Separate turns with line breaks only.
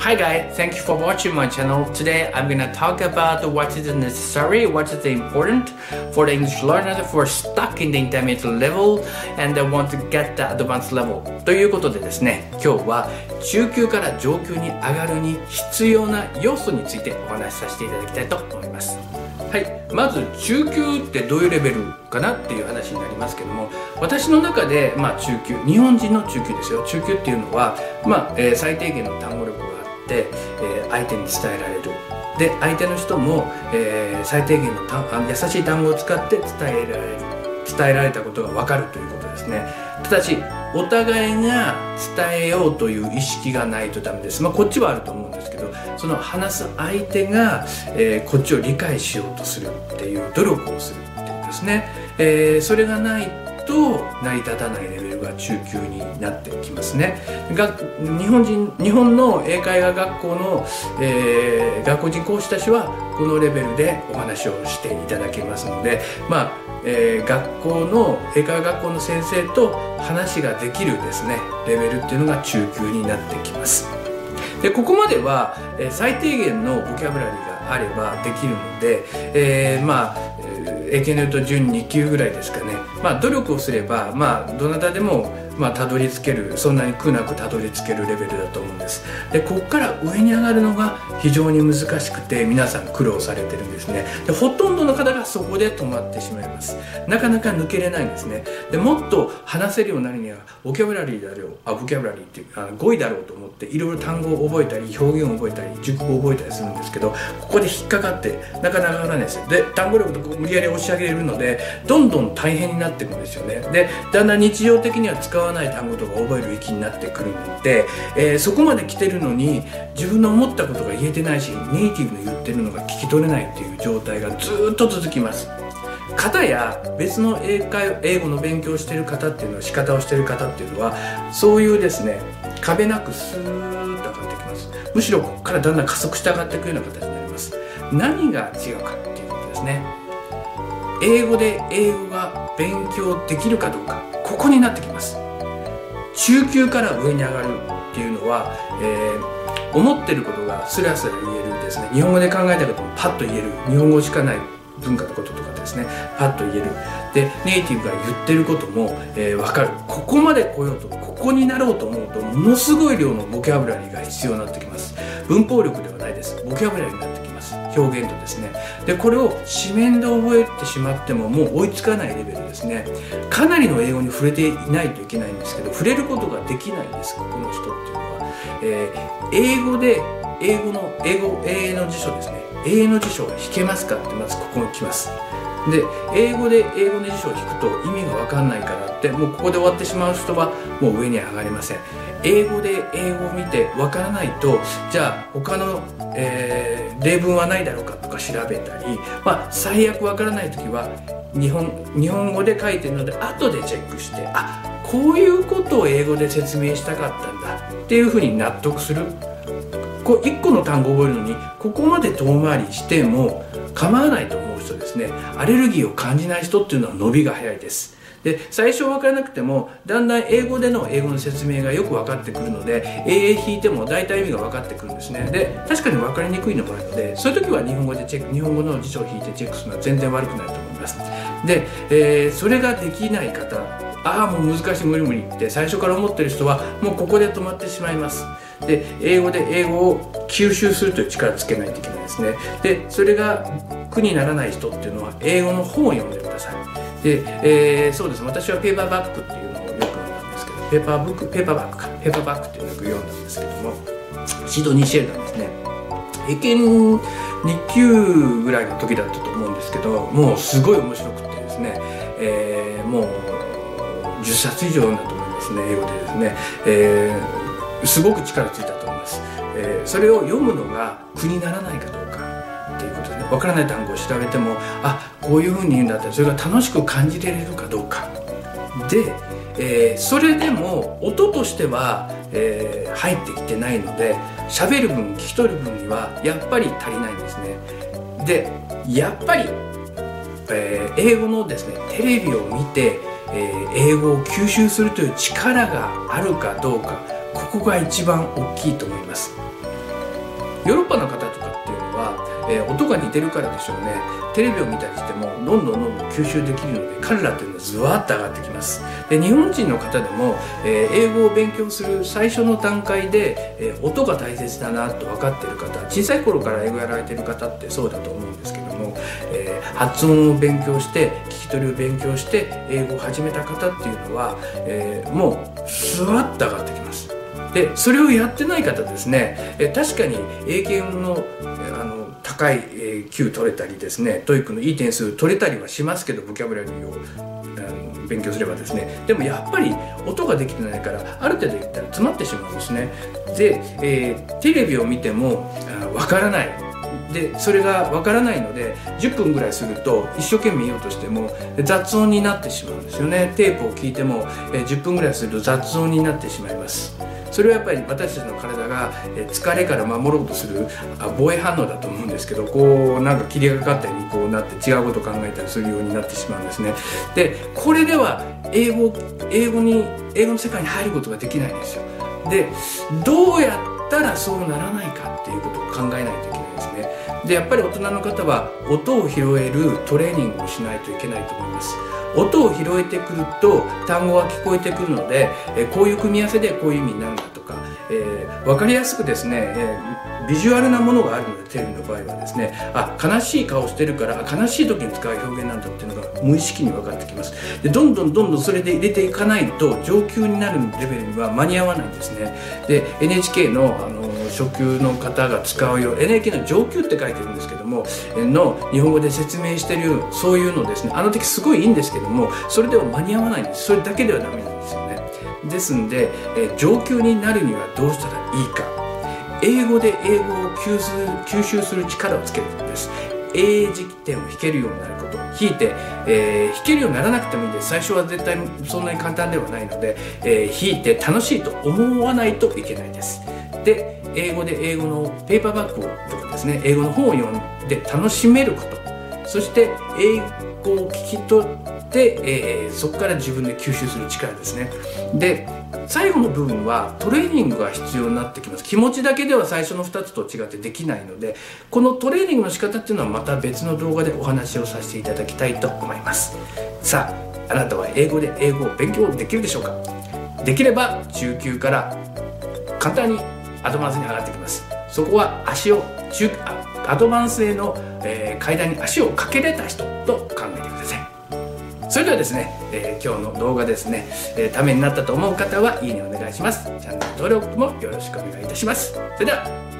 Hi guys, thank you for watching my channel. Today I'm gonna talk about what is necessary, what is important for the English learner for stuck in the intermediate level and they want to get the advanced level. ということでですね、今日は中級から上級に上がるに必要な要素についてお話しさせていただきたいと思います。はい、まず中級ってどういうレベルかなっていう話になりますけども私の中で、まあ、中級日本人の中級ですよ中級っていうのは、まあえー、最低限の単語力があって、えー、相手に伝えられるで相手の人も、えー、最低限の優しい単語を使って伝えられる伝えられたことが分かるということですねただしお互いが伝えようという意識がないとダメです。まあ、こっちはあると思うんですけど、その話す相手が、えー、こっちを理解しようとするっていう努力をするっていうですね。えー、それがないと成り立たないレベルが中級になってきますね。が日本人日本の英会話学校の、えー、学校人講師たちはこのレベルでお話をしていただけますので、まあえー、学校の英会話学校の先生と話ができるですねレベルっていうのが中級になってきますでここまでは、えー、最低限のボキャブラリーがあればできるので、えー、まあ英検で言うと準2級ぐらいですかね。まあ努力をすればまあどなたでもまあ、たどり着けるそんなに苦なくたどり着けるレベルだと思うんです。でここから上に上がるのが非常に難しくて皆さん苦労されてるんですね。でほとんどの方がそこで止まってしまいます。なかなか抜けれないんですね。でもっと話せるようになるにはボキャブラリーだろうあボキャブラリーっていうあの語彙だろうと思っていろいろ単語を覚えたり表現を覚えたり熟語を覚えたりするんですけどここで引っかかってなかなか上がらないですよ。で単語力と無理やり押し上げるのでどんどん大変になっていくんですよね。でだんだん日常的には使わない単語とか覚える域になってくるので、えー、そこまで来てるのに自分の思ったことが言えてないしネイティブの言ってるのが聞き取れないっていう状態がずっと続きます。方や別の英会英語の勉強してる方っていうのは仕方をしてる方っていうのはそういうですね壁なくスーッと上がってきます。むしろここからだんだん加速して上がっていくような形になります。何が違うかっていうことですね英語で英語が勉強できるかどうかここになってきます。中級から上に上がるっていうのは、えー、思ってることがスラスラ言えるんですね。日本語で考えたこともパッと言える。日本語しかない文化のこととかですね。パッと言える。でネイティブが言ってることも、えー、分かる。ここまで来ようとここになろうと思うとものすごい量のボキャブラリーが必要になってきます。文法力ではないです。ボキャブラリーになってきます表現とですね。でこれを紙面で覚えてしまってももう追いつかないレベルですね。かなりの英語に触れていないといけないんですけど触れることができないんですこの人っていうのは、えー、英語で英語の英語英英の辞書ですね。英の辞書が引けますかってまずここに来ます。で英語で英語の辞書を引くと意味が分かんないからってもうここで終わってしまう人はもう上には上がりません。英語で英語を見て分からないとじゃあ他の、えー、例文はないだろうかとか調べたり、まあ、最悪分からない時は日本日本語で書いてるので後でチェックしてあこういうことを英語で説明したかったんだっていうふうに納得する。こう1個の単語を覚えるのにここまで遠回りしても構わないと思う。ですねアレルギーを感じない人っていうのは伸びが早いです。で最初分からなくてもだんだん英語での英語の説明がよく分かってくるので英英引いても大体意味が分かってくるんですね。で確かに分かりにくいのもあるのでそういう時は日本語でチェック日本語の辞書を引いてチェックするのは全然悪くないと思います。で、えー、それができない方ああもう難しい無理無理って最初から思ってる人はもうここで止まってしまいます。で英語で英語を吸収するという力をつけないといけないですね。でそれが苦にならない人っていうのは英語の本を読んでください。で、えー、そうです。私はペーパーバッグっていうのをよく読んだんですけどペーパーブックペーパーバッグか。ペーパーバッグっていうのをよく読んだんですけどもシドニー・シェルダーですね。英検2級ぐらいの時だったと思うんですけどもうすごい面白くてですね、えー、もう10冊以上読んだと思いますね。英語でですね、えーすごく力ついたと思います、えー、それを読むのが苦にならないかどうか。っていうことでわからない単語を調べてもあこういうふうに言うんだったらそれが楽しく感じられるかどうか。で、えー、それでも音としては、えー、入ってきてないので喋る分聞き取る分にはやっぱり足りないんですね。でやっぱり、えー、英語のですねテレビを見て、えー、英語を吸収するという力があるかどうかここが一番大きいと思います。ヨーロッパの方とかっていうのは、えー、音が似てるからでしょうね。テレビを見たりしてもどんどんどんどん吸収できるので彼らっていうのはズワッと上がってきます。で日本人の方でも、えー、英語を勉強する最初の段階で、えー、音が大切だなと分かってる方小さい頃から英語やられてる方ってそうだと思うんですけども、え、発音を勉強して聞き取りを勉強して英語を始めた方っていうのは、え、もうスワッと上がってきます。でそれをやってない方ですね、え確かに英検のあの高い、え級取れたりですね TOEIC のいい点数取れたりはしますけどボキャブラリーを勉強すればですね。でもやっぱり音ができてないからある程度言ったら詰まってしまうんですね。で、えー、テレビを見てもわからない。でそれがわからないので10分ぐらいすると一生懸命見ようとしても雑音になってしまうんですよね。テープを聞いても10分ぐらいすると雑音になってしまいます。それはやっぱり私たちの体が疲れから守ろうとする防衛反応だと思うんですけどこうなんか切りがかかったりにこうなって違うことを考えたりするようになってしまうんですね。でこれでは英語英語に英語の世界に入ることができないんですよ。でどうやったらそうならないかっていうことを考えないといけない。ね。でやっぱり大人の方は音を拾えるトレーニングをしないといけないと思います。音を拾えてくると単語が聞こえてくるので、えこういう組み合わせでこういう意味になるんだとか、えー、分かりやすくですね、えー、ビジュアルなものがあるのでテレビの場合はですねあ悲しい顔してるから悲しい時に使う表現なんだっていうのが無意識に分かってきます。でどんどんどんどんそれで入れていかないと上級になるレベルには間に合わないんですね。で NHK のあの初級の方が使うよう NHK の上級って書いてるんですけどもの日本語で説明してるそういうのですねあの時すごいいいんですけどもそれでは間に合わないんです。それだけではダメなんですよね。ですんで、え上級になるにはどうしたらいいか。英語で英語を吸収吸収する力をつけるんです。英字点を弾けるようになること。弾いて、えー、弾けるようにならなくてもいいんです。最初は絶対そんなに簡単ではないので、えー、弾いて楽しいと思わないといけないです。で英語で英語のペーパーバッグとかですね英語の本を読んで楽しめること。そして英語を聞き取って、えー、そこから自分で吸収する力ですね。で最後の部分はトレーニングが必要になってきます。気持ちだけでは最初の2つと違ってできないのでこのトレーニングの仕方っていうのはまた別の動画でお話をさせていただきたいと思います。さああなたは英語で英語を勉強できるでしょうか？できれば中級から簡単にアドバンスに上がってきます。そこは足を中アドバンスへの、えー、階段に足をかけれた人と考えてください。それではですね、えー、今日の動画ですね、えー、ためになったと思う方はいいねお願いします。チャンネル登録もよろしくお願いいたします。それでは。